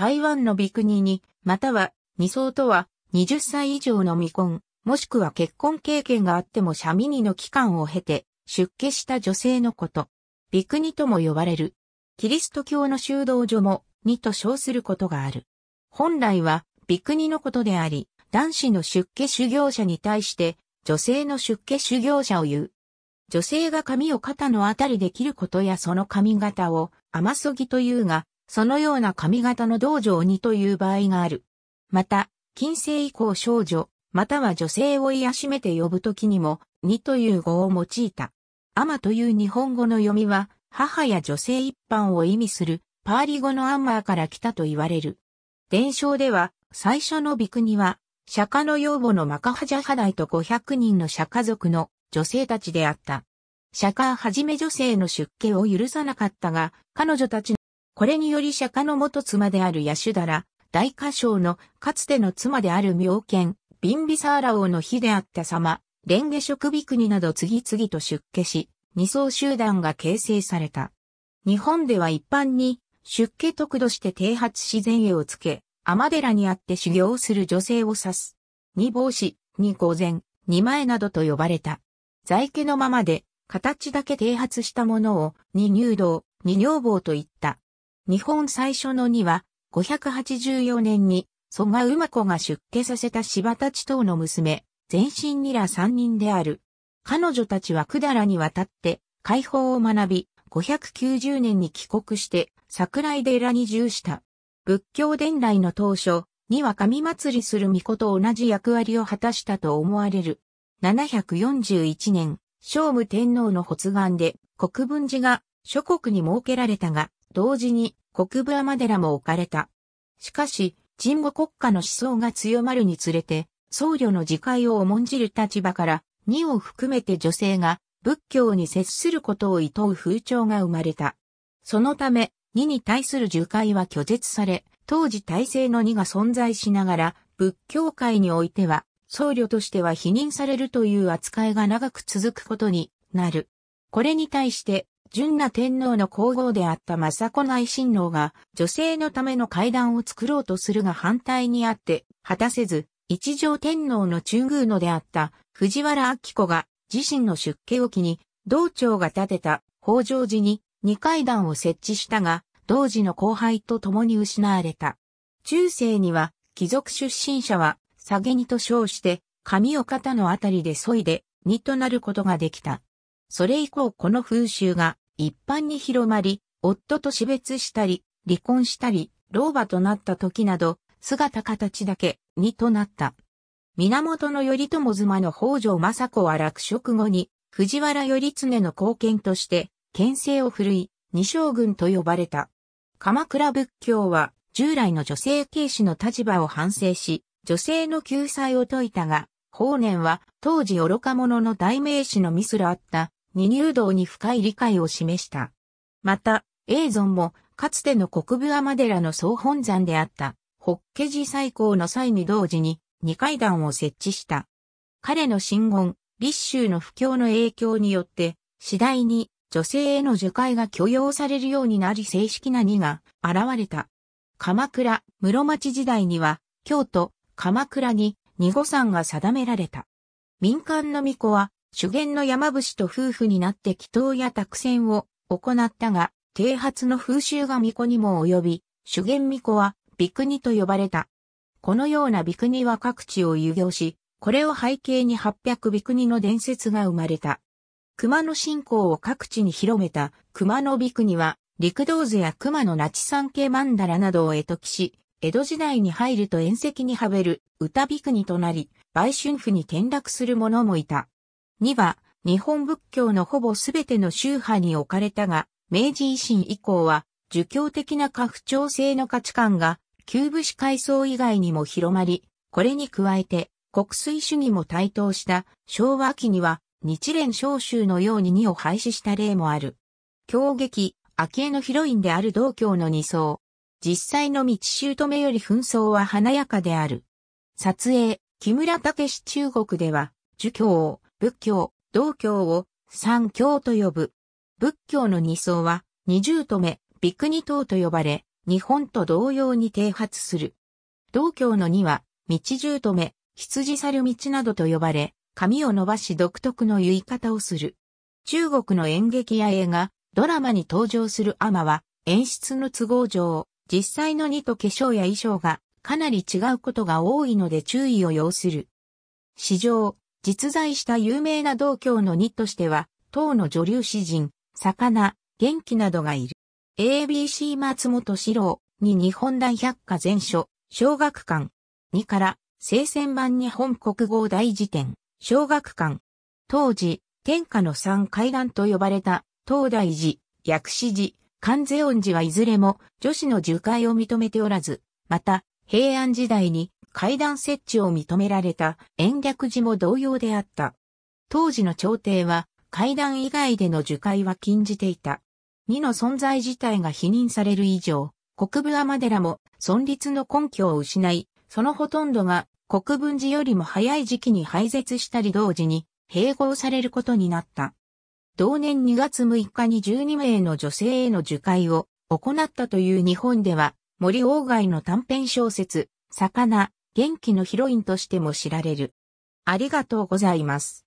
台湾のビクニに、または二層とは20歳以上の未婚、もしくは結婚経験があってもシャミニの期間を経て出家した女性のこと。ビクニとも呼ばれる。キリスト教の修道所も2と称することがある。本来はビクニのことであり、男子の出家修行者に対して女性の出家修行者を言う。女性が髪を肩のあたりで切ることやその髪型を甘そぎというが、そのような髪型の道場にという場合がある。また、近世以降少女、または女性を癒しめて呼ぶときにも、にという語を用いた。アマという日本語の読みは、母や女性一般を意味する、パーリ語のアンマーから来たと言われる。伝承では、最初のビクニは、釈迦の養母のマカハジャハダイと500人の釈迦族の女性たちであった。釈迦はじめ女性の出家を許さなかったが、彼女たち、これにより釈迦の元妻であるヤシュダラ、大歌唱のかつての妻である妙見、ビンビサーラ王の日であった様、レンゲ植ビ国など次々と出家し、二層集団が形成された。日本では一般に出家得度して剃髪自然絵をつけ、天寺にあって修行する女性を指す。二帽子、二午前、二前などと呼ばれた。在家のままで形だけ剃髪したものを二入道、二女房と言った。日本最初の2は、584年に、蘇我馬子が出家させた柴田地等の娘、全身ニラ三人である。彼女たちは百済に渡って解放を学び、590年に帰国して桜井寺に住した。仏教伝来の当初には神祭りする巫女と同じ役割を果たしたと思われる。741年、聖武天皇の発願で国分寺が諸国に設けられたが、同時に国分山寺も置かれた。しかし、神護国家の思想が強まるにつれて、僧侶の自戒を重んじる立場から、二を含めて女性が仏教に接することを厭う風潮が生まれた。そのため、二に対する受戒は拒絶され、当時体制の二が存在しながら、仏教界においては僧侶としては否認されるという扱いが長く続くことになる。これに対して、純な天皇の皇后であった政子内親王が女性のための階段を作ろうとするが反対にあって、果たせず、一条天皇の中宮のであった藤原明子が自身の出家を機に、道長が建てた北条寺に二階段を設置したが、同時の後輩と共に失われた。中世には貴族出身者は下げにと称して、髪を肩のあたりで削いで、にとなることができた。それ以降この風習が一般に広まり、夫と死別したり、離婚したり、老婆となった時など、姿形だけ、にとなった。源頼朝妻の北条政子は落職後に、藤原頼常の貢献として、県政を振るい、二将軍と呼ばれた。鎌倉仏教は、従来の女性警視の立場を反省し、女性の救済を説いたが、法然は当時愚か者の代名詞のミスらあった二入道に深い理解を示した。また、永尊もかつての国分山寺の総本山であった法華寺最高の際に同時に二階段を設置した。彼の真言、立宗の不況の影響によって次第に女性への受戒が許容されるようになり正式な二が現れた。鎌倉、室町時代には京都、鎌倉に二五山が定められた。民間の巫女は、主元の山伏と夫婦になって祈祷や託戦を行ったが、啓発の風習が巫女にも及び、主元巫女は、ビクニと呼ばれた。このようなビクニは各地を遊行し、これを背景に800ビクニの伝説が生まれた。熊野信仰を各地に広めた熊野ビクニは、陸道図や熊野那智山系曼荼羅などを得得し、江戸時代に入ると縁石にはべる歌び国となり、売春婦に転落する者もいた。2は、日本仏教のほぼすべての宗派に置かれたが、明治維新以降は、儒教的な家父長制の価値観が、旧武士階層以外にも広まり、これに加えて、国粋主義も台頭した昭和期には、日蓮召集のように2を廃止した例もある。狂劇、昭恵のヒロインである道教の二層、実際の道姑より紛争は華やかである。撮影、木村武史中国では、儒教、仏教、道教を三教と呼ぶ。仏教の二層は、二重止め、ビクニ等と呼ばれ、日本と同様に剃髪する。道教の2は、道十め、羊猿道などと呼ばれ、髪を伸ばし独特の結い方をする。中国の演劇や映画、ドラマに登場するアマは、演出の都合上、実際の2と化粧や衣装がかなり違うことが多いので注意を要する。史上、実在した有名な道教の2としては、唐の女流詩人、魚、元気などがいる。ABC 松本史郎に日本大百科全書、小学館。2から聖戦版日本国語大辞典、小学館。当時、天下の三階段と呼ばれた、東大寺、薬師寺、関世音寺はいずれも女子の受会を認めておらず、また、平安時代に階段設置を認められた延暦寺も同様であった。当時の朝廷は階段以外での受会は禁じていた。2の存在自体が否認される以上、国分天寺も存立の根拠を失い、そのほとんどが国分寺よりも早い時期に廃絶したり同時に併合されることになった。同年2月6日に12名の女性への受会を行ったという日本では森鴎外の短編小説、魚、元気のヒロインとしても知られる。ありがとうございます。